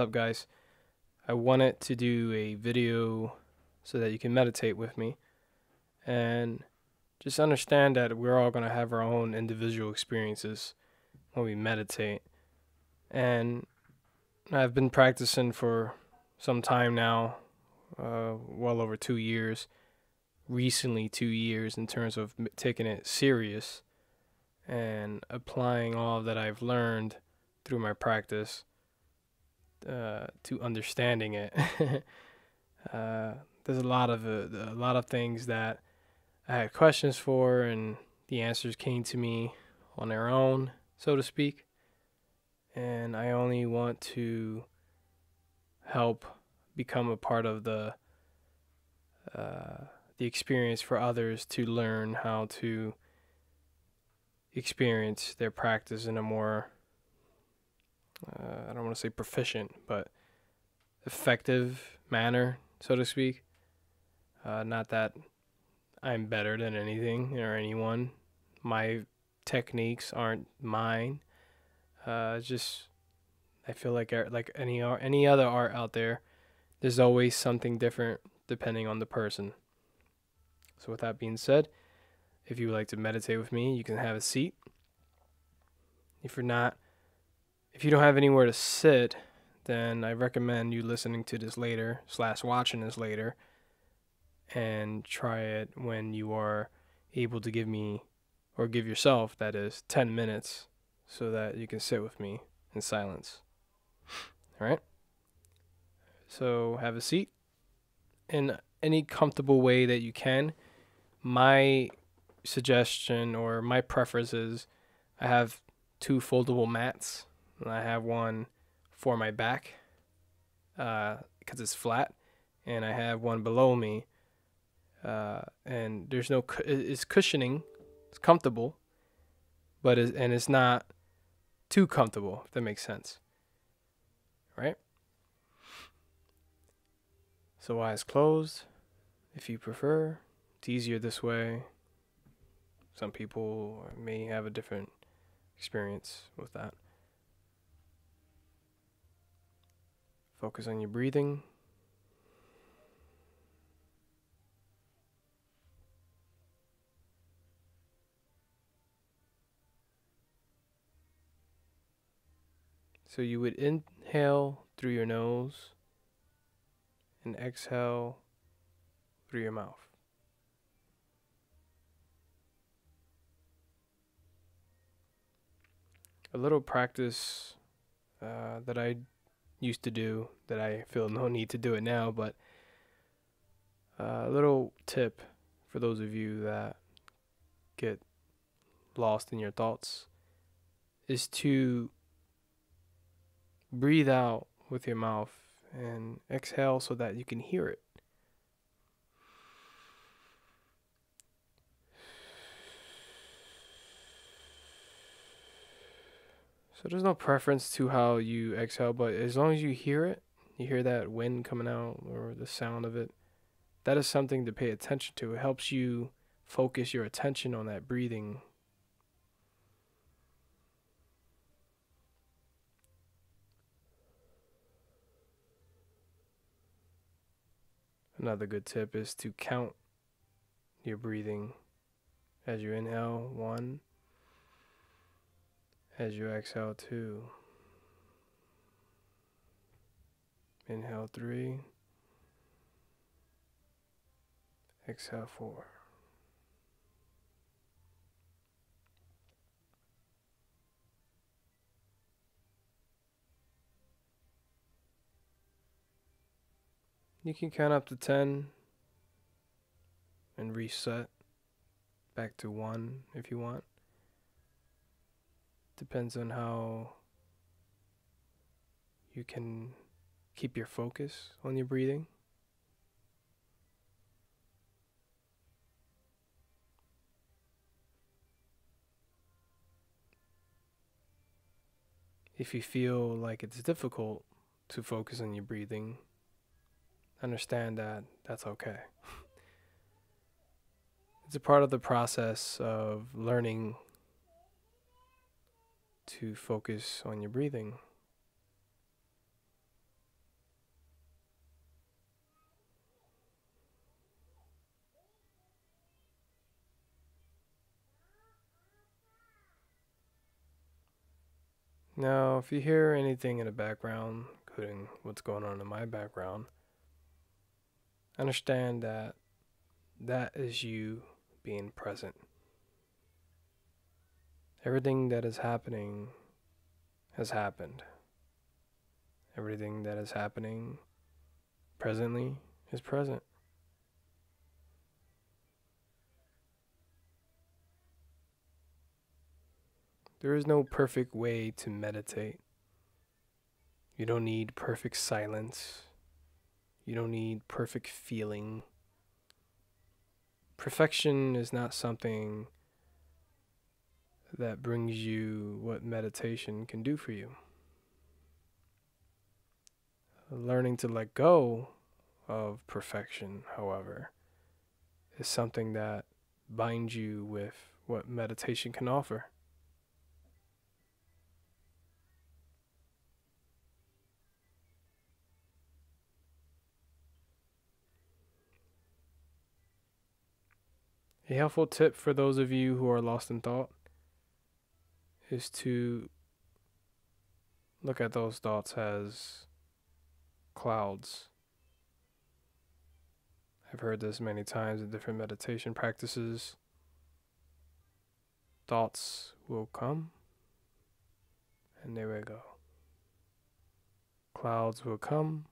Up, guys? I wanted to do a video so that you can meditate with me and just understand that we're all going to have our own individual experiences when we meditate. And I've been practicing for some time now, uh, well over two years, recently, two years in terms of taking it serious and applying all that I've learned through my practice uh, to understanding it. uh, there's a lot of uh, a lot of things that I had questions for, and the answers came to me on their own, so to speak. And I only want to help become a part of the uh, the experience for others to learn how to experience their practice in a more uh, I don't want to say proficient, but effective manner, so to speak. Uh, not that I'm better than anything or anyone. My techniques aren't mine. Uh, just I feel like like any any other art out there, there's always something different depending on the person. So with that being said, if you would like to meditate with me, you can have a seat. If you're not if you don't have anywhere to sit, then I recommend you listening to this later slash watching this later and try it when you are able to give me or give yourself that is 10 minutes so that you can sit with me in silence. All right? So have a seat in any comfortable way that you can. My suggestion or my preference is I have two foldable mats and I have one for my back because uh, it's flat, and I have one below me. Uh, and there's no cu- it's cushioning, it's comfortable, but it's, and it's not too comfortable. If that makes sense, right? So eyes closed, if you prefer. It's easier this way. Some people may have a different experience with that. Focus on your breathing. So you would inhale through your nose and exhale through your mouth. A little practice uh, that I used to do that I feel no need to do it now, but uh, a little tip for those of you that get lost in your thoughts is to breathe out with your mouth and exhale so that you can hear it. So there's no preference to how you exhale, but as long as you hear it, you hear that wind coming out or the sound of it, that is something to pay attention to. It helps you focus your attention on that breathing. Another good tip is to count your breathing as you inhale one as you exhale two. Inhale three. Exhale four. You can count up to 10 and reset back to 1 if you want. Depends on how you can keep your focus on your breathing. If you feel like it's difficult to focus on your breathing, understand that that's okay. it's a part of the process of learning to focus on your breathing. Now, if you hear anything in the background, including what's going on in my background, understand that that is you being present. Everything that is happening has happened. Everything that is happening presently is present. There is no perfect way to meditate. You don't need perfect silence. You don't need perfect feeling. Perfection is not something that brings you what meditation can do for you. Learning to let go of perfection, however, is something that binds you with what meditation can offer. A helpful tip for those of you who are lost in thought is to look at those thoughts as clouds. I've heard this many times in different meditation practices. Thoughts will come and they will go. Clouds will come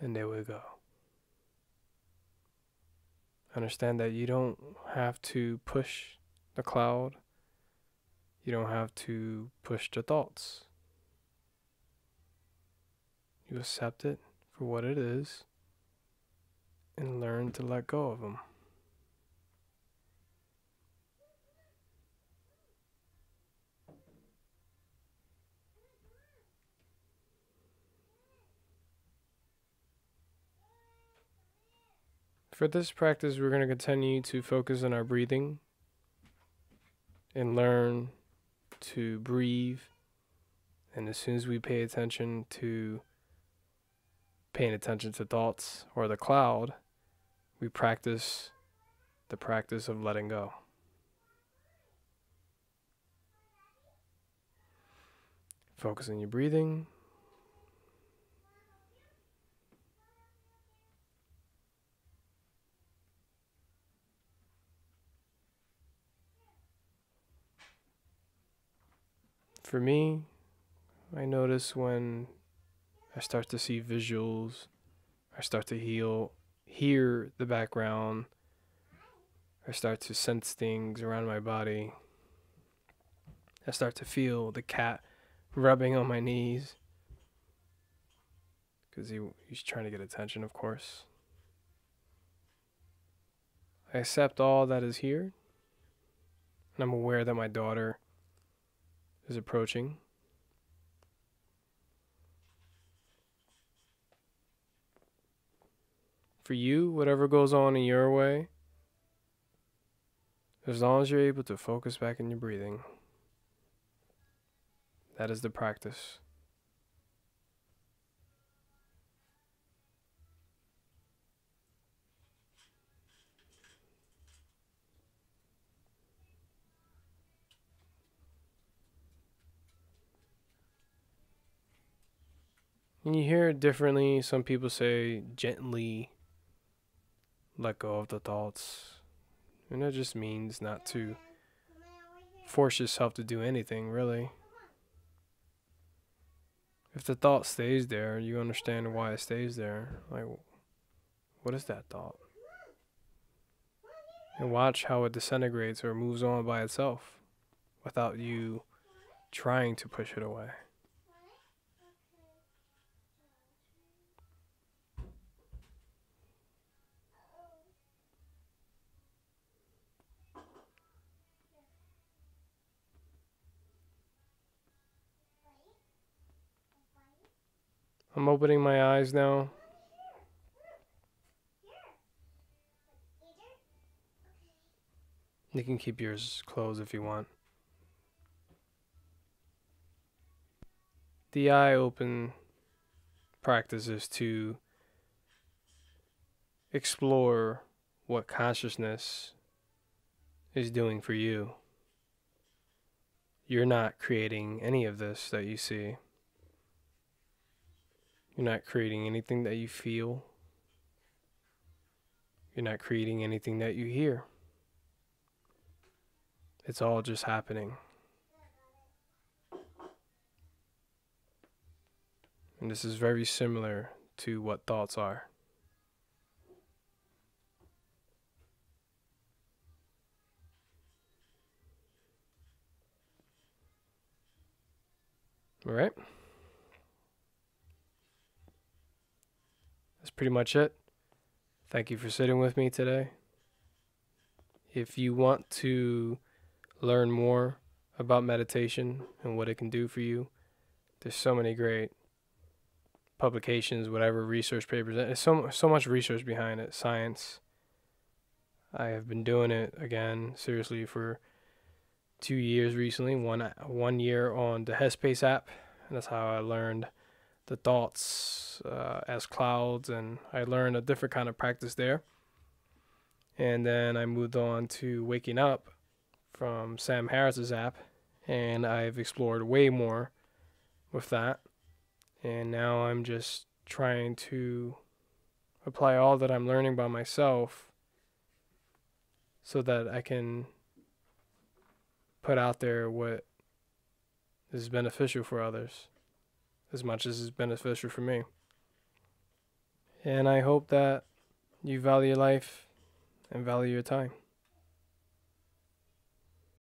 and they will go. Understand that you don't have to push the cloud. You don't have to push the thoughts. You accept it for what it is and learn to let go of them. For this practice, we're going to continue to focus on our breathing and learn to breathe. And as soon as we pay attention to paying attention to thoughts or the cloud, we practice the practice of letting go. Focus on your breathing. For me, I notice when I start to see visuals, I start to heal, hear the background, I start to sense things around my body. I start to feel the cat rubbing on my knees because he, he's trying to get attention, of course. I accept all that is here, and I'm aware that my daughter is approaching. For you, whatever goes on in your way, as long as you're able to focus back in your breathing, that is the practice. And you hear it differently. Some people say gently let go of the thoughts. And that just means not to force yourself to do anything, really. If the thought stays there, you understand why it stays there. Like, what is that thought? And watch how it disintegrates or moves on by itself without you trying to push it away. I'm opening my eyes now. You can keep yours closed if you want. The eye open practice is to explore what consciousness is doing for you. you're not creating any of this that you see. You're not creating anything that you feel. You're not creating anything that you hear. It's all just happening. And this is very similar to what thoughts are. All right. That's pretty much it. Thank you for sitting with me today. If you want to learn more about meditation and what it can do for you, there's so many great publications, whatever research papers. There's so so much research behind it, science. I have been doing it again seriously for two years recently. One one year on the Headspace app, and that's how I learned the thoughts uh, as clouds, and I learned a different kind of practice there. And then I moved on to Waking Up from Sam Harris's app, and I've explored way more with that. And now I'm just trying to apply all that I'm learning by myself so that I can put out there what is beneficial for others as much as is beneficial for me. And I hope that you value life and value your time.